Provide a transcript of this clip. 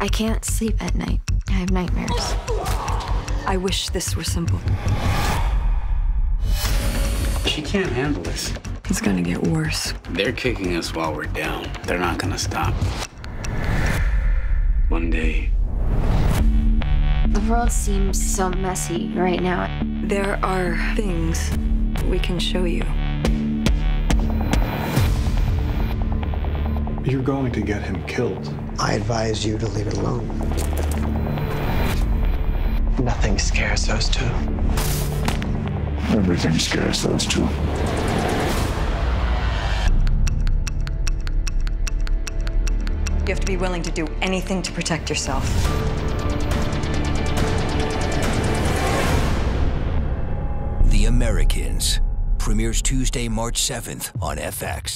I can't sleep at night. I have nightmares. I wish this were simple. She can't handle this. It's gonna get worse. They're kicking us while we're down. They're not gonna stop. One day, The world seems so messy right now. There are things we can show you. You're going to get him killed. I advise you to leave it alone. Nothing scares those two. Everything scares those two. You have to be willing to do anything to protect yourself. The Americans premieres Tuesday, March 7th on FX.